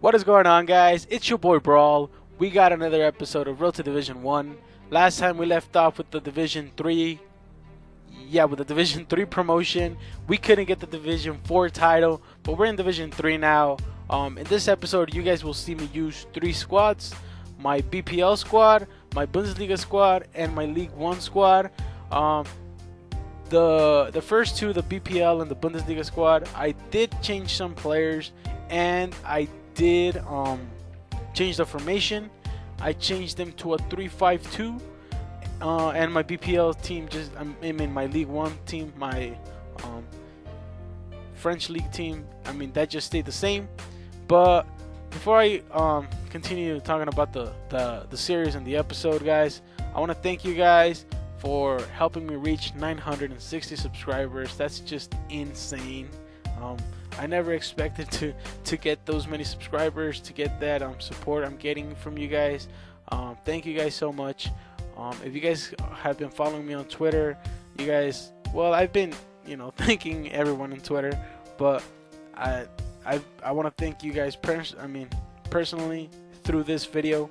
What is going on, guys? It's your boy Brawl. We got another episode of Road to Division 1. Last time we left off with the Division 3. Yeah, with the Division 3 promotion. We couldn't get the Division 4 title, but we're in Division 3 now. Um, in this episode, you guys will see me use three squads my BPL squad, my Bundesliga squad, and my League 1 squad. Um, the the first two, the BPL and the Bundesliga squad, I did change some players, and I did um, change the formation. I changed them to a 3-5-2, uh, and my BPL team just I mean my League One team, my um, French league team. I mean that just stayed the same. But before I um, continue talking about the, the the series and the episode, guys, I want to thank you guys for helping me reach 960 subscribers. That's just insane. Um, I never expected to to get those many subscribers, to get that um, support I'm getting from you guys. Um, thank you guys so much. Um, if you guys have been following me on Twitter, you guys, well, I've been, you know, thanking everyone on Twitter, but I I I want to thank you guys. Pers- I mean, personally through this video.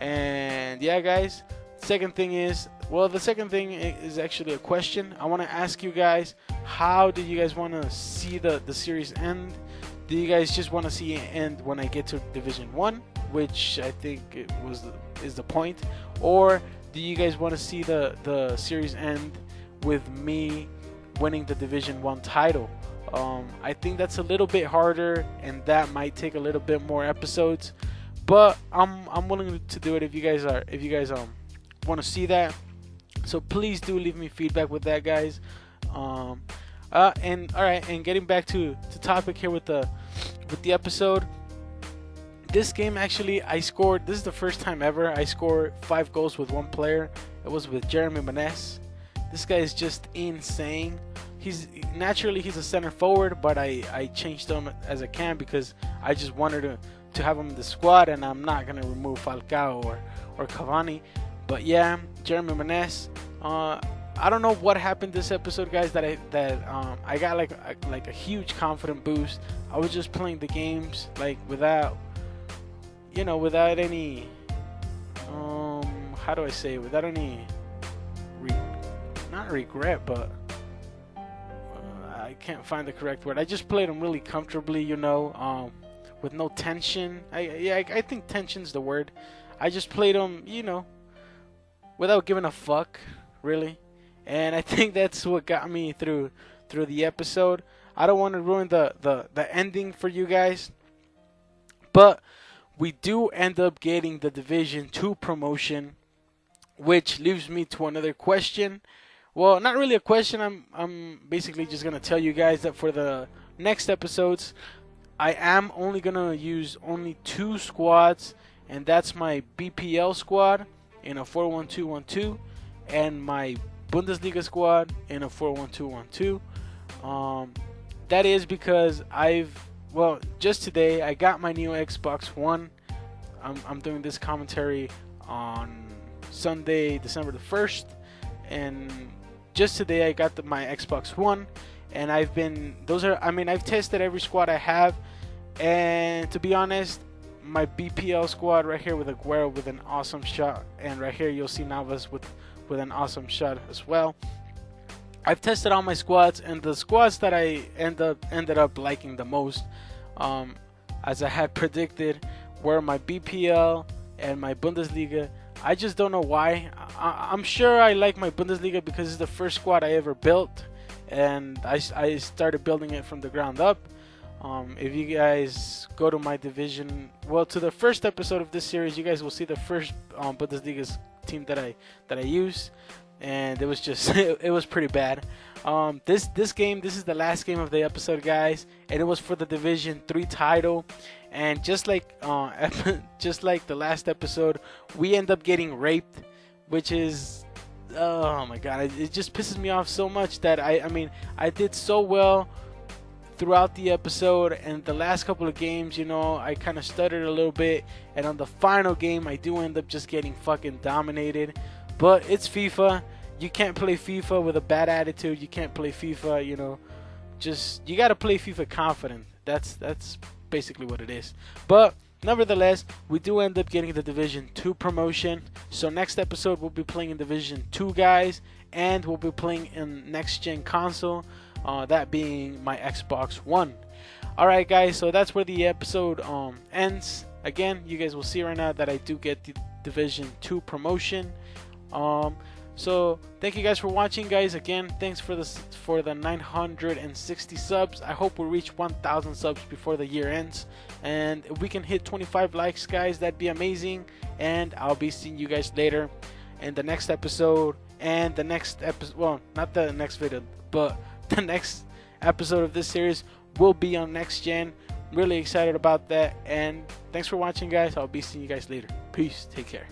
And yeah, guys. Second thing is, well, the second thing is actually a question. I want to ask you guys, how do you guys want to see the the series end? Do you guys just want to see it end when I get to Division One, which I think it was the, is the point, or do you guys want to see the the series end with me winning the Division One title? Um, I think that's a little bit harder, and that might take a little bit more episodes. But I'm I'm willing to do it if you guys are if you guys um want to see that. So please do leave me feedback with that, guys. Um, uh, and all right, and getting back to to topic here with the with the episode. This game actually, I scored. This is the first time ever I scored five goals with one player. It was with Jeremy Menez. This guy is just insane. He's naturally he's a center forward, but I I changed him as a cam because I just wanted to to have him in the squad, and I'm not gonna remove Falcao or or Cavani. But yeah, Jeremy Menez. Uh, I don't know what happened this episode, guys. That I that um, I got like a, like a huge confident boost. I was just playing the games like without, you know, without any, um, how do I say, it? without any, re- not regret, but uh, I can't find the correct word. I just played them really comfortably, you know, um, with no tension. I yeah, I, I think tension's the word. I just played them, you know, without giving a fuck, really. And I think that's what got me through through the episode. I don't want to ruin the, the, the ending for you guys. But we do end up getting the Division 2 promotion, which leaves me to another question. Well, not really a question. I'm I'm basically just going to tell you guys that for the next episodes, I am only going to use only two squads, and that's my BPL squad in a 4-1-2-1-2 and my Bundesliga squad in a 4-1-2-1-2. Um, that is because I've well just today I got my new Xbox One. I'm, I'm doing this commentary on Sunday, December the first, and just today I got the, my Xbox One, and I've been those are I mean I've tested every squad I have, and to be honest, my BPL squad right here with Aguero with an awesome shot, and right here you'll see Navas with with an awesome shot as well. I've tested all my squads, and the squads that I end up ended up liking the most, um, as I had predicted, were my BPL and my Bundesliga. I just don't know why. I, am sure I like my Bundesliga because it's the first squad I ever built, and I, I started building it from the ground up. Um, if you guys go to my division, well, to the first episode of this series, you guys will see the first um, Bundesliga's team that I that I use, and it was just it, it was pretty bad. Um, this this game, this is the last game of the episode, guys, and it was for the Division Three title. And just like uh, just like the last episode, we end up getting raped, which is oh my god, it, it just pisses me off so much that I I mean I did so well throughout the episode and the last couple of games, you know, I kind of stuttered a little bit. And on the final game, I do end up just getting fucking dominated. But it's FIFA. You can't play FIFA with a bad attitude. You can't play FIFA, you know, just you got to play FIFA confident. That's that's basically what it is. But nevertheless, we do end up getting the Division 2 promotion. So next episode, we'll be playing in Division 2, guys, and we'll be playing in next gen console, uh, that being my Xbox One. Alright, guys, so that's where the episode um, ends. Again, you guys will see right now that I do get the Division 2 promotion. Um, so thank you guys for watching, guys. Again, thanks for the for the 960 subs. I hope we reach 1,000 subs before the year ends, and if we can hit 25 likes, guys, that'd be amazing. And I'll be seeing you guys later in the next episode and the next episode. Well, not the next video, but the next episode of this series will be on next gen. Really excited about that. And thanks for watching, guys. I'll be seeing you guys later. Peace. Take care.